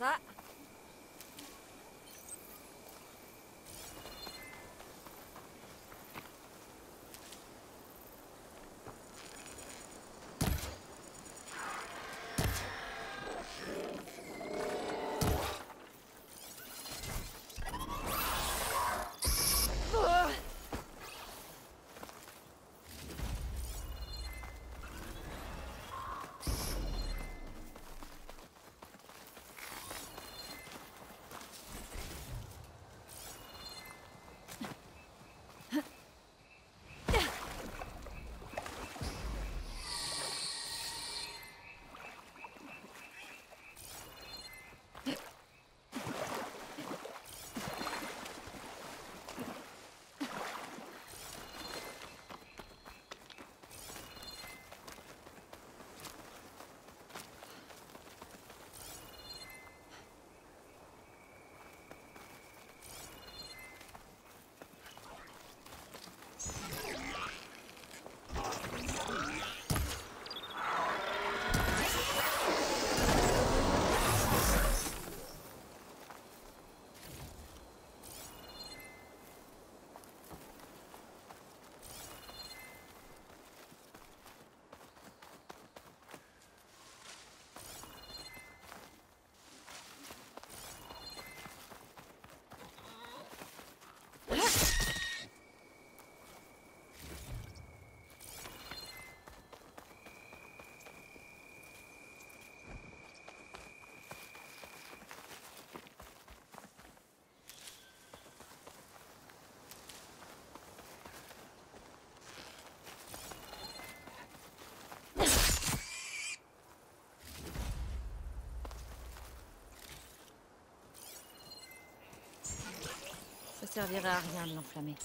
What's that? Servirait à rien de l'enflammer.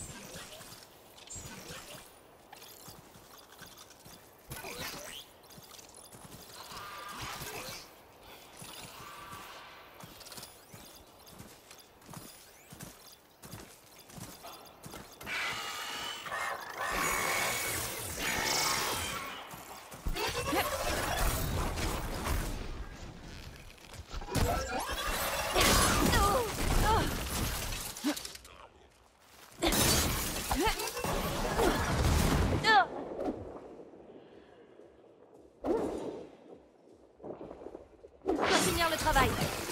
travail.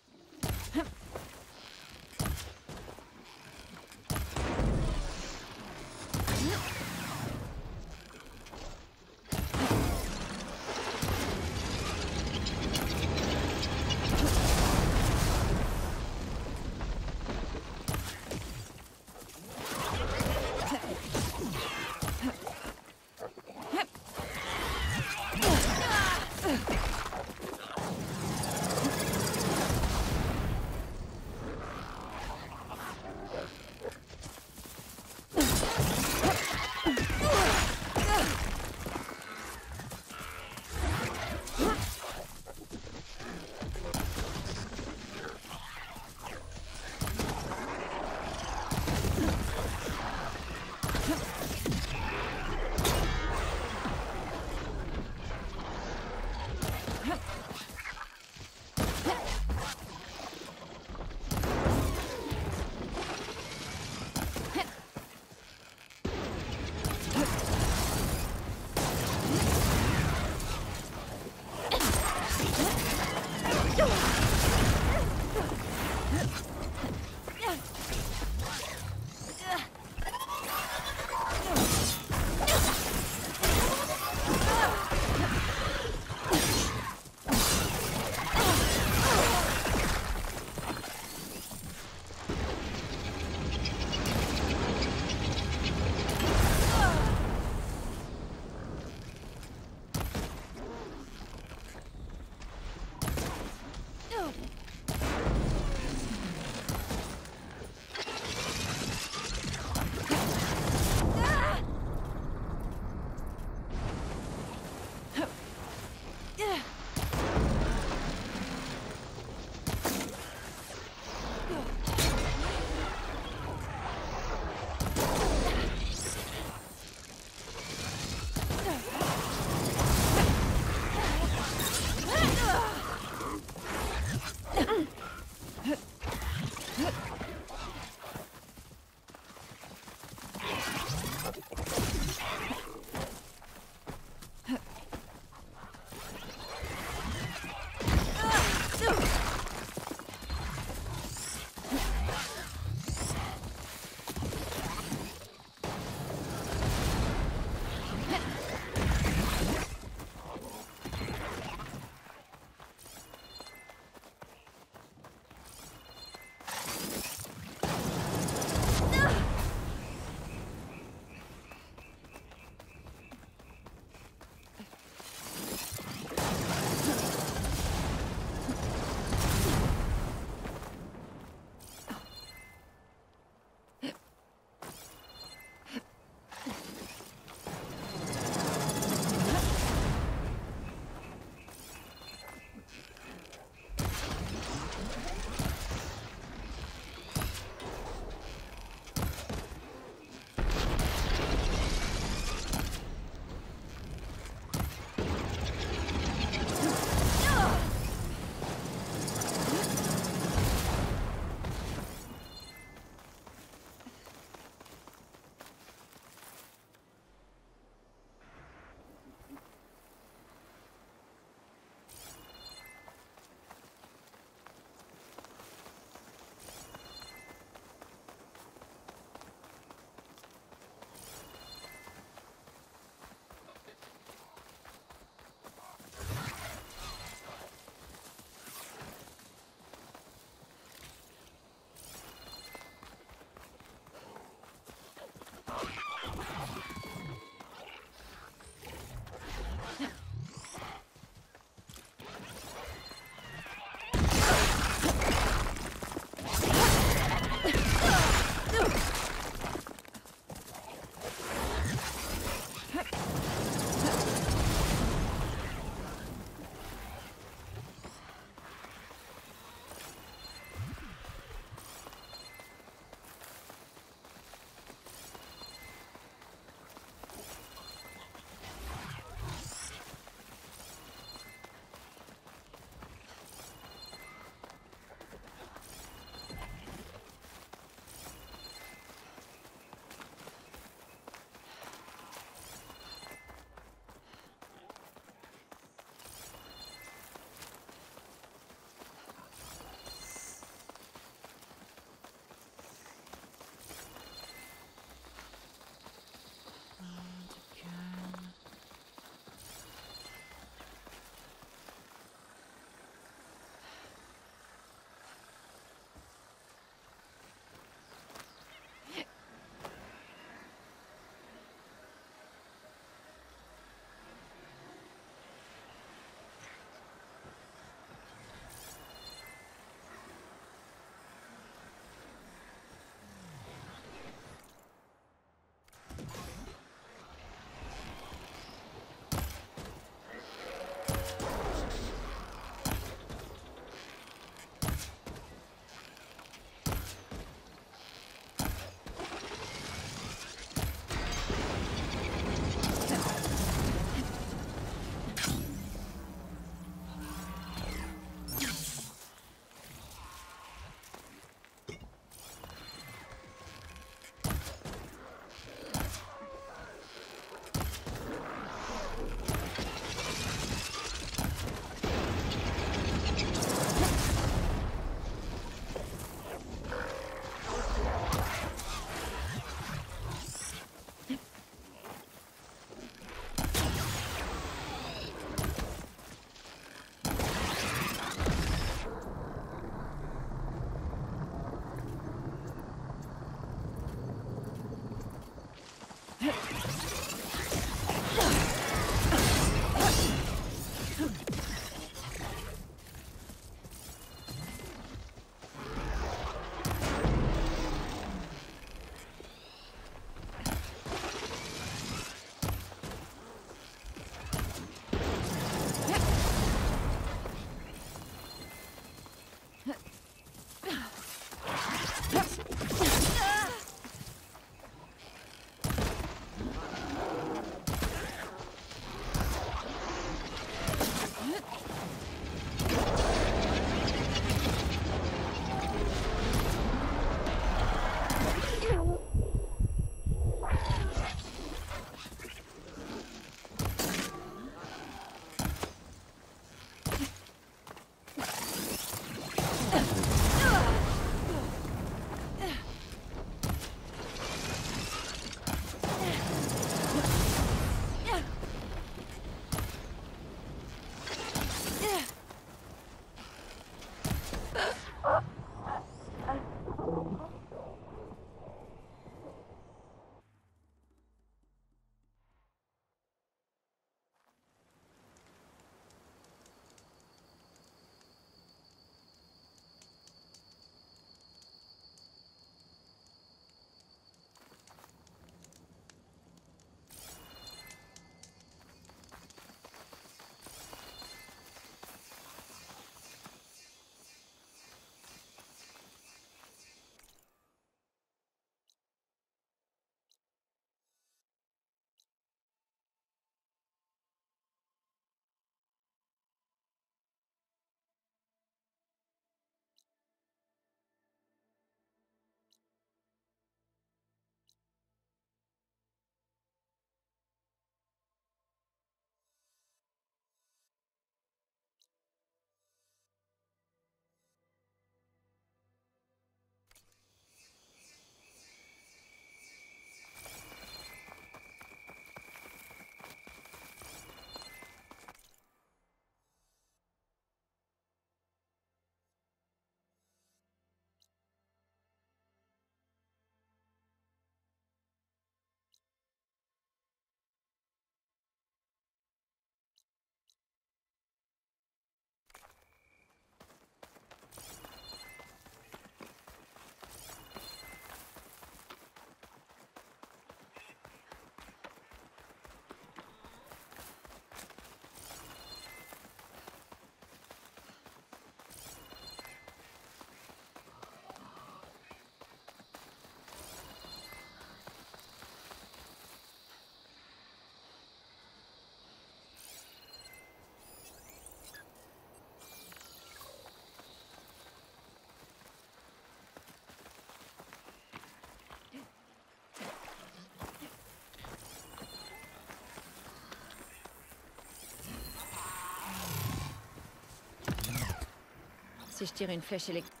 Si je tire une flèche électrique...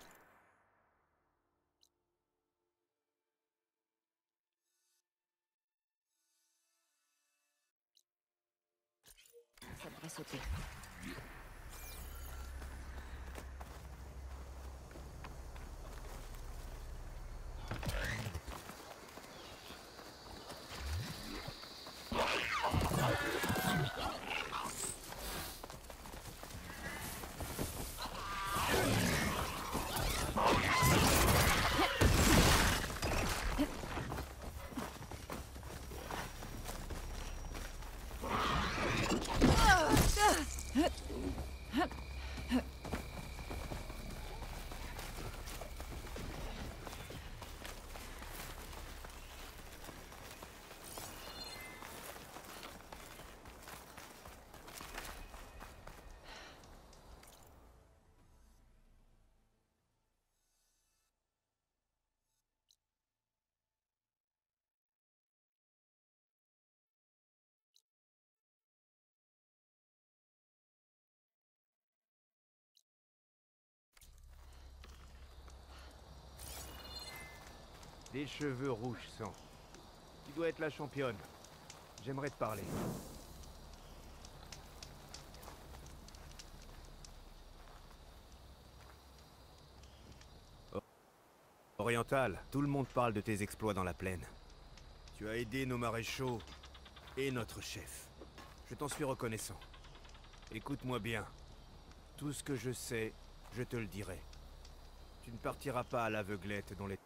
Des cheveux rouges sang. Tu dois être la championne. J'aimerais te parler. Oriental, tout le monde parle de tes exploits dans la plaine. Tu as aidé nos maréchaux et notre chef. Je t'en suis reconnaissant. Écoute-moi bien. Tout ce que je sais, je te le dirai. Tu ne partiras pas à l'aveuglette dans les